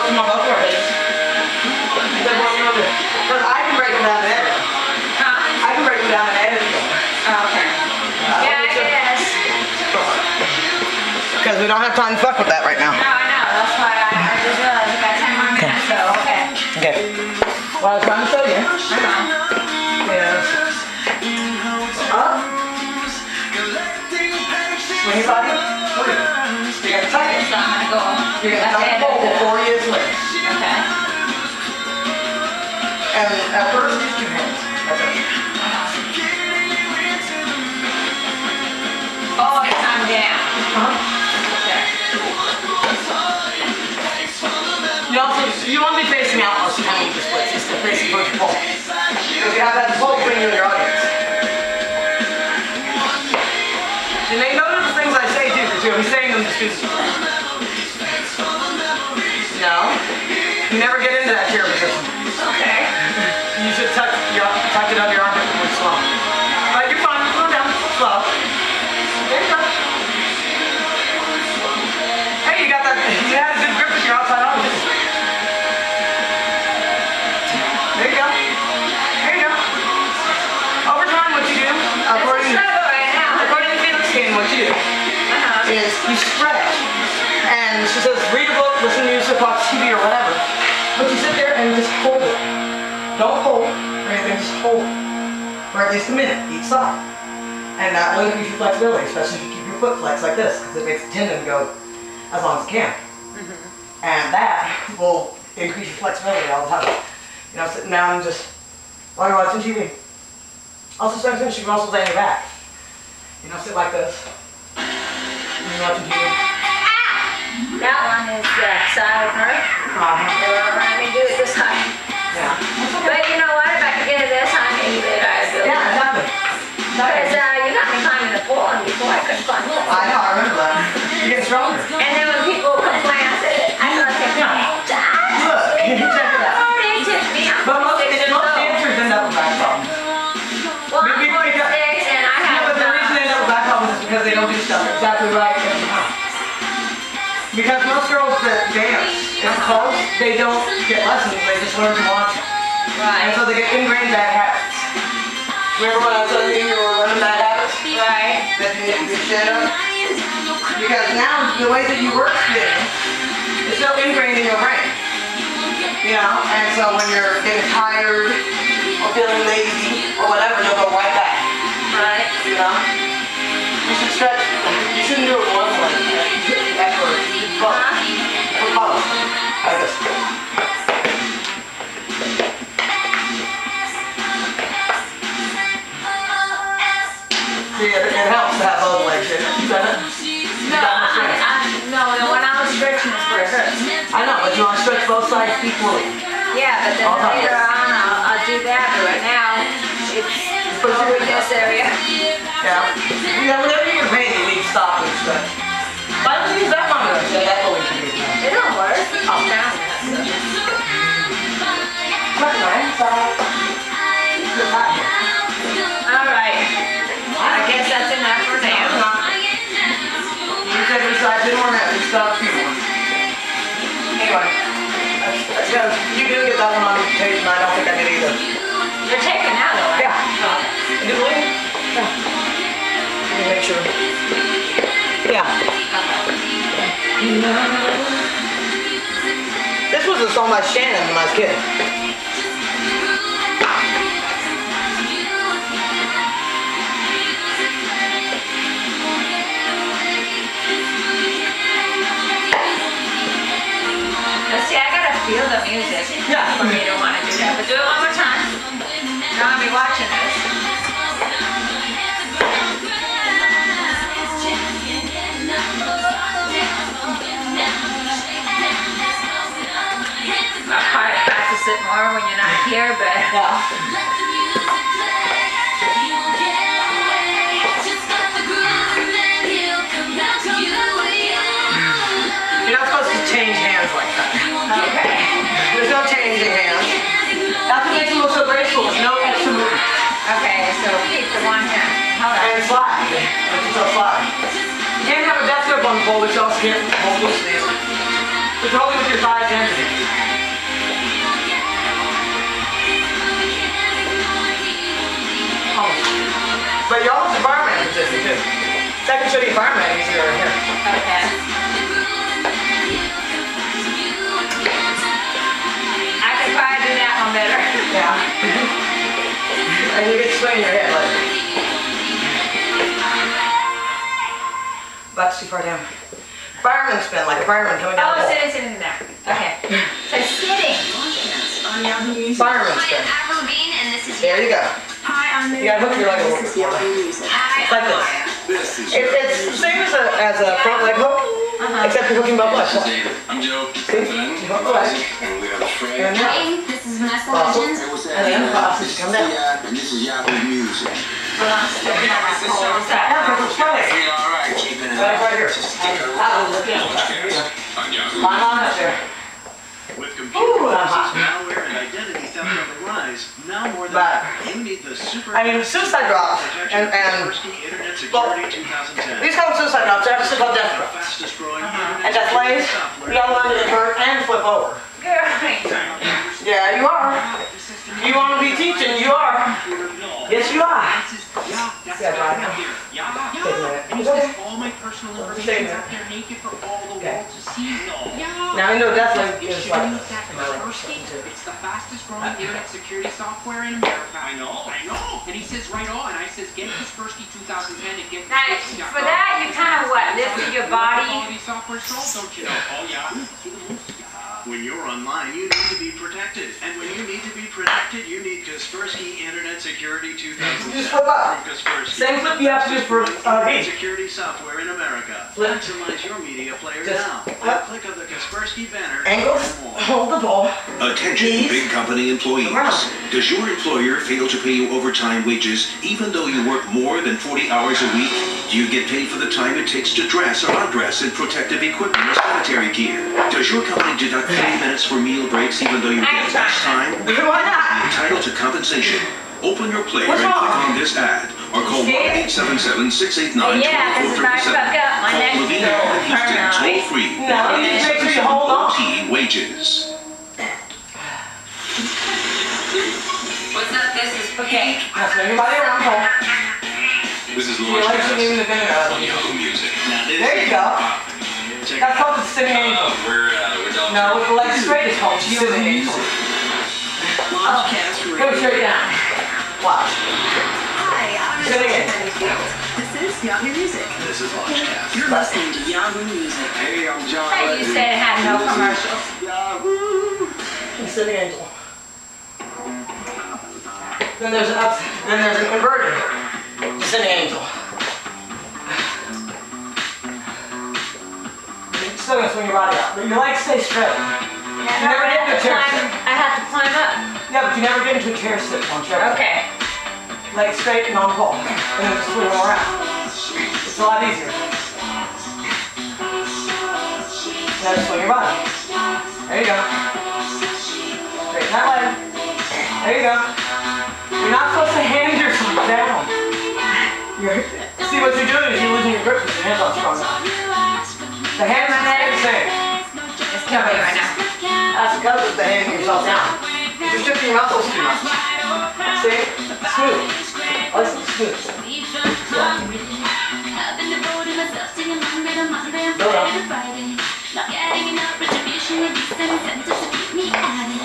them on both ways. Then what you want to do? Because I can break them down in edit. Huh? I can break them down in edit. Oh, okay. Uh, yeah, I guess. Because we don't have time to fuck with that right now. No, I know. That's why I, I just realized we got 10 more minutes, so okay. Okay. Well, I was trying to show you. I know. Yes. Up. Swing your body. You gotta tuck it. So I'm gonna go. You're gonna the pole before you swing. Okay. And at first, two hands. Oh, it's I'm down. Uh-huh. Okay. You also, you want to be facing out most of the time with the splits. It's to facing your pole. Because you have that pole between you and your audience. And they notice the things I say too, because you'll be saying them to students. Tuck it under Don't hold or anything, just hold it. For at least a minute each side. And that will increase your flexibility, especially if you keep your foot flexed like this, because it makes the tendon go as long as it can. And that will increase your flexibility all the time. You know, sitting down and just, while you're watching TV. Also, sometimes you can also lay on your back. You know, sit like this. When you're watching TV. That one is the. Uh-huh. They were letting me do it this time. Yeah. But you know what? If I could get it this time, maybe I'd do it. Yeah, exactly. Because uh, you got me climbing the pole, and before I couldn't climb the I know, I remember that. You're getting stronger. And then when people complain, I said, I thought they Look, check it out. They took me. I'm But most, 46 most dancers end up with back problems. Well, I'm 46 and I have. Yeah, but the reason they end up with back problems is because they don't do stuff exactly right. Because most girls that dance clubs, they don't get lessons, they just learn to watch. And Right. so they get ingrained bad habits. Remember when I was telling you you were learning bad habits? Right. That you need to be shit up? Because now the way that you work spinning is so ingrained in your brain. You know, and so when you're getting tired or feeling lazy or whatever, you'll go right back. Right. You know? You should stretch. You shouldn't do it See, it, it helps to have both legs it. You done it? No, I, I, no, no, when I was stretching it's where it hurts. I know, but you want to stretch both sides equally. Yeah, but then All later on I'll, I'll do that, but right now it's But over in this area. Yeah. Know, whenever you get pain, you need to stop and stretch. Why don't you use that one? Yeah, that's what we should do. It don't work. Oh. Down there, so. Right, right. You do get that one on tape, and I don't think I did either. You're taking that one. Yeah. You believe? Yeah. Let me make sure. Yeah. This was a song by Shannon when I was a kid. Grip on. And fly. Just a fly. You can't have a desk up on the pole, which also can't. Hold loosely. Controlling with your thighs and your knees. Almost. But you're almost a fireman position too. So I can show you fireman easier right here. Okay. I could probably do that one better. Yeah. and you get swing in your head like. Butt's too far down. Fireman spin like a fireman coming down Oh, the sitting, sitting there. Okay. So sitting. Fireman spin. There you go. You gotta hook your leg a little bit more. It's like this. This It, it's the same as a, as a front leg hook, except you're hooking both legs. This. I'm Joe. See? You hook the leg. And we have a Fred. And then, Hey, this is Vanessa Awesome. Legends. Hey, what's and then man? cross it, come down. Yeah, and this is Yahoo Music. Hold on, sticking on my pole. What's Yeah, that? because it's funny. Hey, all right, keeping it Right, up. right here. Just stick That around. was looking. There you go. On Yahoo Climb on up there. With Ooh, computer uh-huh. I'm malware and identity theft on the rise, now more than But- ever, you need the super I mean, suicide drops and, protection of and Internet Security 2010. these called suicide drops, they're actually called death The drops. fastest growing uh-huh. And internet death lays, security you gotta learn to turn and flip over. Great. Yeah, you are. You wanna be teaching, you are. Yes, you are. Yeah, that's Yeah, what I right. have here. Yeah, Take a yeah. minute. And he all my personal information minute. out there naked for all the Okay. world to see. No. Yeah. Now, I know death lay It is like use this. that Am I right? Kaspersky. It's the fastest growing internet security software in America. I know, I know. And he says right on. I says get Kaspersky 2010 and get Now, Kaspersky. for that, you kind of what, lifted your body. Quality software sold, don't you know? Oh yeah. See the moves? Yeah. When you're online, you need to be protected. And when you need to be protected, you need Kaspersky Internet Security 2010. Just flip up. From Kaspersky. Same flip you have to do for, uh, Internet Security software in America. Flip. Maximize your media player Just now. flip. Click of the Kaspersky banner. Angles, and more. hold the ball. Attention, Knees. big company employees. Does your employer fail to pay you overtime wages even though you work more than 40 hours a week? Do you get paid for the time it takes to dress or undress in protective equipment or sanitary gear? Does your company deduct 30 minutes for meal breaks even though you get less time? Why not? Entitled to compensation. Open your player What's and click on this ad or call See? 1-877-689-2437. Yeah, this is my fuck up. My Call neck Levine is Houston toll free. No, you just make sure you hold on. OT wages. What's up? This is, okay. Now swing your around, hold. This is Your legs shouldn't even Launchpad have been on Yahoo Music. Now this There you go. Check That's called the sitting Uh, angel. we're, uh, we're down No, with the legs straight, it's called sitting angel. Launchcast Go straight down. Watch. Hi, I'm Sitting Natasha This is Yahoo Music. This is Launchcast. You're listening to Yahoo Music. Hey, I'm John. Hey, you said it had no commercials. Yahoo! The sitting angel. Then there's an up, then there's an inverted sitting angel. You're still gonna swing your body out, but your legs stay straight. Yeah, You never I have to climb. I have to climb up. Yeah, but you never get into a chair sit on chair. Okay. Legs straight and on pole. And then just swing them around. It's a lot easier. Now just swing your body. There you go. Straighten that leg. There you go. You're not supposed to hand yourself down. You're, see what you're doing is you're losing your grip because your hands aren't strong enough. The hands are the same. It's coming right now. That's because of the handing yourself down. You're muscles too much. See? Smooth. Listen, smooth. Not getting enough retribution, release and